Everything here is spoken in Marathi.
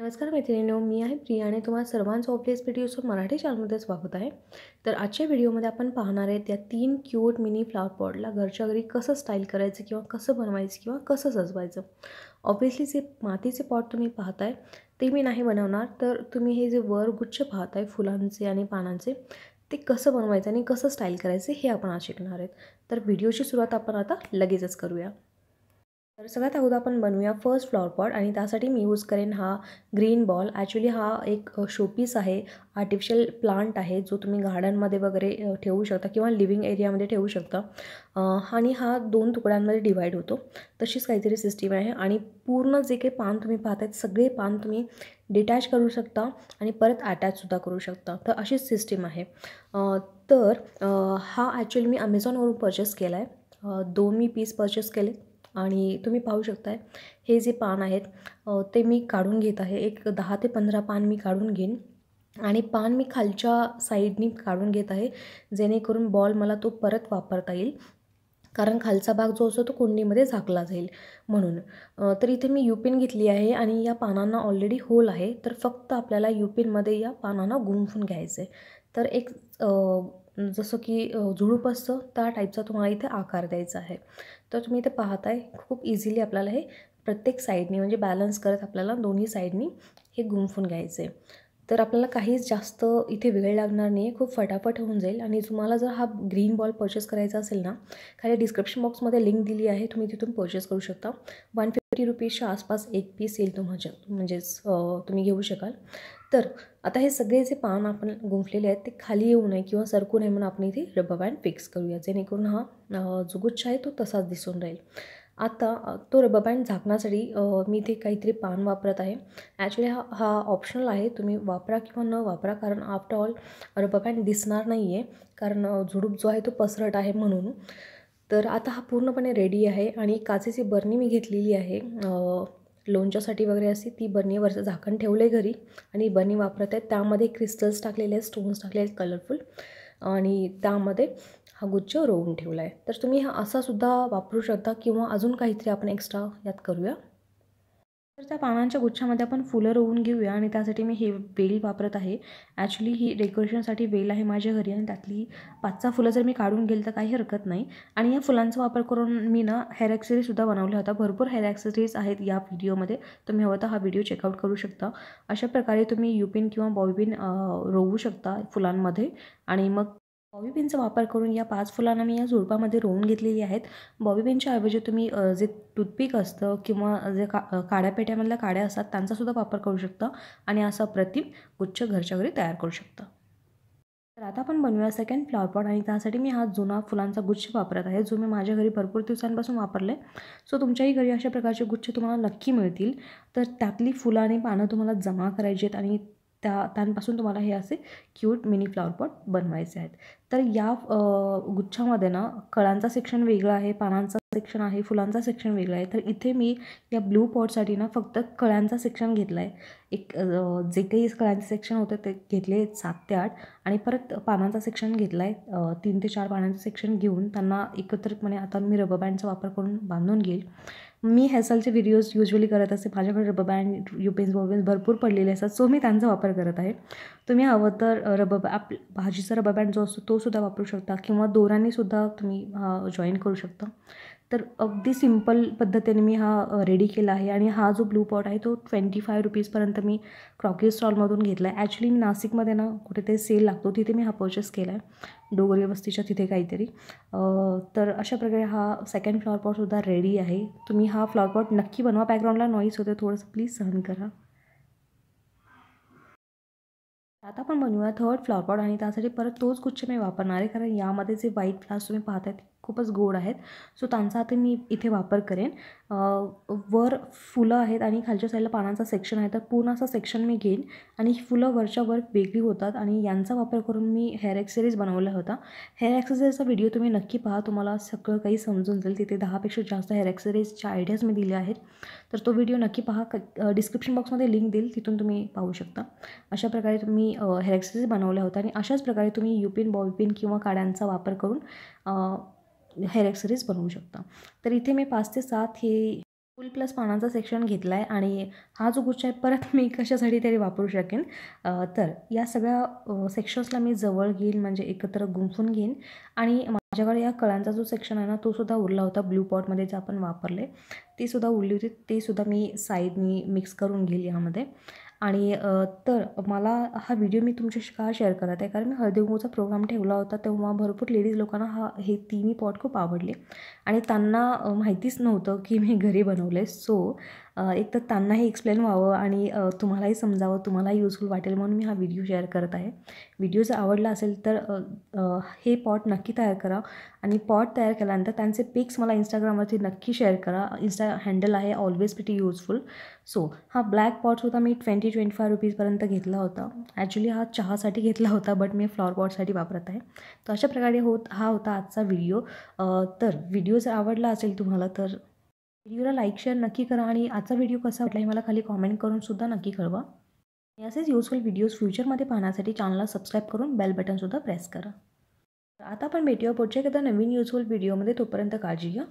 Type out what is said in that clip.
नमस्कार मैत्रिणींनो मी आहे प्रिया आणि तुम्हाला सर्वांचं ऑफलेस पी मराठी चॅनलमध्ये स्वागत आहे. तर आजच्या व्हिडिओमध्ये आपण पाहणार आहे त्या तीन क्यूट मिनी फ्लावर पॉटला घरच्या घरी कसं स्टाईल करायचं किंवा कसं बनवायचं किंवा कसं सजवायचं. ऑब्वियसली जे मातीचे पॉट तुम्ही पाहताय ते मी नाही बनवणार. तर तुम्ही हे जे वर गुच्छ पाहताय फुलांचे आणि पानांचे ते कसं बनवायचं आणि कसं स्टाईल करायचं हे आपण आज शिकणार आहेत. तर व्हिडिओची सुरुवात आपण आता लगेचच करूया. तर सगळ्यात अगोदर आपण बनवूया फर्स्ट फ्लॉवर पॉट आणि त्यासाठी मी यूज करेन हा ग्रीन बॉल ॲक्च्युली हा एक शोपीस आहे आर्टिफिशियल प्लांट आहे जो तुम्ही गार्डनमध्ये वगैरे ठेवू शकता किंवा लिव्हिंग एरियामध्ये ठेवू शकता. आणि हा दोन तुकड्यांमध्ये डिवाईड होतो. तशीच काहीतरी सिस्टीम आहे आणि पूर्ण जे काही पान तुम्ही पाहतायत सगळे पान तुम्ही डिटॅच करू शकता आणि परत अटॅचसुद्धा करू शकता. तर अशीच सिस्टीम आहे. तर हा ॲक्च्युली मी अमेझॉनवरून परचेस केला आहे दोन मी पीस परचेस केले आणि तुम्ही पाहू शकताय हे जे पान आहेत ते मी काढून घेत आहे. एक दहा ते पंधरा पान मी काढून घेईन. आणि पान मी खालच्या साईडनी काढून घेत आहे जेणेकरून बॉल मला तो परत वापरता येईल. कारण खालचा भाग जो असतो तो कुंडीमध्ये झाकला जाईल म्हणून. तर इथे मी युपिन घेतली आहे आणि या पानांना ऑलरेडी होल आहे. तर फक्त आपल्याला युपिनमध्ये या पानांना गुंफून घ्यायचं आहे तर एक जसं की झुडूप असतं त्या टाईपचा तुम्हाला इथे आकार द्यायचा आहे. तर तुम्ही इथे पाहताय खूप इझिली आपल्याला हे प्रत्येक साईडनी म्हणजे बॅलन्स करत आपल्याला दोन्ही साईडनी हे गुंफून घ्यायचं. आहे तर आपल्याला काहीच जास्त इथे वेळ लागणार नाही. खूप फटाफट होऊन जाईल. आणि तुम्हाला जर हा ग्रीन बॉल परचेस करायचा असेल ना खाली डिस्क्रिप्शन बॉक्समध्ये लिंक दिली आहे. तुम्ही तिथून परचेस करू शकता. वन फिफ्टी रुपीजच्या आसपास एक पीस येईल तुम्हाला म्हणजेच तुम्ही घेऊ शकाल. तर आता हे सगळे जे पान आपण गुंफलेले आहेत ते खाली येऊ नये किंवा सरकू नये म्हणून आपण इथे रबर बँड फिक्स करूया. जेणेकरून हा जो गुच्छ आहे तो तसाच दिसून राहील. आता तो रबर बँड झाकण्यासाठी मी इथे काहीतरी पान वापरत आहे. ॲक्च्युली हा हा ऑप्शनल आहे. तुम्ही वापरा किंवा न वापरा कारण आफ्टर ऑल रबर बँड दिसणार नाही आहे कारण झुडूप जो आहे तो पसरट आहे म्हणून. तर आता हा पूर्णपणे रेडी आहे आणि काचेची बर्नी मी घेतलेली आहे. लोणच्यासाठी वगैरे असते ती बर्नीवरचं झाकण ठेवलं आहे घरी. आणि बर्नी वापरत आहेत त्यामध्ये क्रिस्टल्स टाकलेले आहेत स्टोन्स टाकले आहेत कलरफुल आणि त्यामध्ये हा गुच्छ रोवून ठेवला आहे तर तुम्ही हा असासुद्धा वापरू शकता किंवा अजून काहीतरी आपण एक्स्ट्रा यात करूया. तर त्या पानांच्या गुच्छामध्ये आपण फुलं रोवून घेऊया आणि त्यासाठी मी हे वेल वापरत आहे. ॲक्च्युली ही डेकोरेशनसाठी वेल आहे माझ्या घरी आणि त्यातली पाच सहा फुलं जर मी काढून गेली तर काही हरकत नाही. आणि या फुलांचा वापर करून मी ना हेअर ॲक्सेसरीजसुद्धा बनवल्या होता भरपूर हेअर ॲक्सेसरीज आहेत या व्हिडिओमध्ये तुम्ही हवं तर हा व्हिडिओ चेकआउट करू शकता. अशा प्रकारे तुम्ही युपिन किंवा बॉयबिन रोवू शकता फुलांमध्ये. आणि मग बॉबी वापर करून या पाच फुलांना मी या झुडपामध्ये रोवून घेतलेली आहेत. बॉबीपेनच्या ऐवजी तुम्ही जे टूथपिक असतं किंवा जे का काड्यापेट्यामधल्या काड्या असतात त्यांचासुद्धा वापर करू शकता आणि असा प्रतिम गुच्छ घरच्या घरी तयार करू शकता. तर आता आपण बनवूया सेकंड फ्लॉवर पॉट आणि त्यासाठी मी हा जुना फुलांचा गुच्छ वापरत आहे जो मी माझ्या घरी भरपूर दिवसांपासून वापरले. सो तुमच्याही घरी अशा प्रकारचे गुच्छ तुम्हाला नक्की मिळतील. तर त्यातली फुलं आणि पानं तुम्हाला जमा करायची आहेत आणि त्या त्यांपासून तुम्हाला हे असे क्यूट मिनी फ्लॉवर पॉट बनवायचे आहेत. तर या गुच्छामध्ये ना कळांचा सेक्शन वेगळा आहे पानांचा सेक्शन आहे फुलांचा सेक्शन वेगळा आहे. तर इथे मी या ब्लू पॉटसाठी ना फक्त कळ्यांचा सेक्शन घेतला आहे एक जे काही कळ्यांचे सेक्शन होते ते घेतले सात ते आठ आणि परत पानांचा सेक्शन घेतला आहे तीन ते चार पानांचं सेक्शन घेऊन त्यांना एकत्रितपणे आता मी रबर बँडचा वापर करून बांधून घेईल. मी हॅसलचे व्हिडिओज युजली करत असते. माझ्याकडे रबर बँड युपेन्स बॉबेन्स भरपूर पडलेले असतात. सो मी त्यांचा वापर करत आहे. तुम्ही हवं तर रबर आप भाजीचा रबर बँड जो असतो तो सुद्धा वापरू शकता किंवा दोरानेसुद्धा तुम्ही हा जॉईन करू शकता. तर अगदी सिंपल पद्धतीने मी हा रेडी केला आहे आणि हा जो ब्लू पॉट आहे तो ट्वेंटी फाय रुपीजपर्यंत मी क्रॉकरी स्टॉलमधून घेतला आहे. ॲक्च्युली मी नाशिकमध्ये ना कुठेतरी सेल लागतो तिथे मी हा पर्चेस केला आहे. डोगरी वस्तीच्या तिथे काहीतरी. तर अशा प्रकारे हा सेकंड फ्लॉवर पॉटसुद्धा रेडी आहे. तुम्ही हा फ्लॉवर पॉट नक्की बनवा. बॅकग्राऊंडला नॉईस होते थोडंसं प्लीज सहन करा. आता आपण बनवूया थर्ड फ्लॉवर पॉट आणि त्यासाठी परत तोच गुच्छ मी वापरणार आहे कारण यामध्ये जे व्हाईट फ्लास तुम्ही पाहताय खूपच गोड आहेत. सो त्यांचा आता मी इथे वापर करेन. वर फुलं आहेत आणि खालच्या साईडला पानांचा सेक्शन आहे. तर पूर्ण असा सेक्शन मी घेईन. आणि फुलं वरच्या वर वेगळी होतात. आणि यांचा वापर करून मी हेअर एक्सरीज बनवला होता. हेअर एक्सरसाइजचा व्हिडिओ तुम्ही नक्की पहा. तुम्हाला सगळं काही समजून जाईल. तिथे दहापेक्षा जास्त हेअर एक्सरसाइजच्या आयडियाज मी दिल्या आहेत. तर तो व्हिडिओ नक्की पहा. डिस्क्रिप्शन बॉक्समध्ये लिंक देईल. तिथून तुम्ही पाहू शकता. अशा प्रकारे तुम्ही हेअर एक्सरसाइज बनवल्या होत्या. आणि अशाच प्रकारे तुम्ही युपिन बॉलपिन किंवा काड्यांचा वापर करून हेअर एक्सरीज बनवू शकता. तर इथे मी पाच ते सात हे फुल प्लस पानांचा सेक्शन घेतला आहे आणि हा जो गुच्छ आहे परत मी कशासाठी तरी वापरू शकेन. तर या सगळ्या सेक्शन्सला मी जवळ घेईन म्हणजे एकत्र गुंफून घेईन. आणि माझ्याकडे या कळांचा जो सेक्शन आहे ना तो सुद्धा उरला होता ब्लू पॉटमध्ये जे आपण वापरले ते सुद्धा उरली होती. ते सुद्धा मी साईडनी मिक्स करून घेईल यामध्ये. आणि तर मला हा व्हिडिओ मी तुमच्याशी का शेअर करत आहे कारण मी हळदीकुंकूचा प्रोग्राम ठेवला होता तेव्हा भरपूर लेडीज लोकांना हा हे तिन्ही पॉट खूप आवडले. आणि त्यांना माहितीच नव्हतं की मी घरी बनवले. सो एक तर त्यांनाही एक्सप्लेन व्हावं आणि तुम्हालाही समजावं तुम्हालाही युजफुल वाटेल म्हणून मी हा व्हिडिओ शेअर करत आहे. व्हिडिओ जर आवडला असेल तर हे पॉट नक्की तयार करा आणि पॉट तयार केल्यानंतर त्यांचे पिक्स मला इंस्टाग्रामवरती नक्की शेअर करा. इंस्टा हँडल आहे ऑलवेज पिटी युजफुल सो हा ब्लॅक पॉटसुद्धा मी ट्वेंटी ट्वेंटी फाय रुपीजपर्यंत घेतला होता. ॲक्च्युली हा चहासाठी घेतला होता बट मी फ्लॉवर पॉटसाठी वापरत आहे. तर अशा प्रकारे होत हा होता आजचा व्हिडिओ तर व्हिडिओ जर आवडला असेल तुम्हाला तर व्हिडिओला लाईक शेअर नक्की करा आणि आजचा व्हिडिओ कसा वाटला हे मला खाली कॉमेंट करून सुद्धा नक्की कळवा. आणि असेच युजफुल व्हिडिओज फ्युचरमध्ये पाहण्यासाठी चॅनलला सबस्क्राईब करून बेल बटनसुद्धा प्रेस करा. आता आपण भेटूया पुढच्या एकदा नवीन युजफुल व्हिडिओमध्ये तोपर्यंत काळजी घ्या.